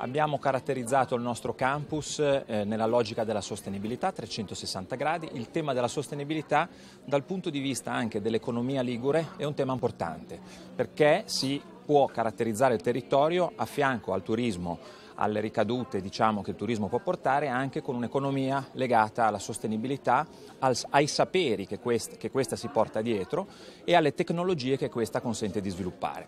Abbiamo caratterizzato il nostro campus eh, nella logica della sostenibilità 360 gradi. Il tema della sostenibilità dal punto di vista anche dell'economia ligure è un tema importante perché si può caratterizzare il territorio a fianco al turismo, alle ricadute diciamo, che il turismo può portare anche con un'economia legata alla sostenibilità, al, ai saperi che, quest, che questa si porta dietro e alle tecnologie che questa consente di sviluppare.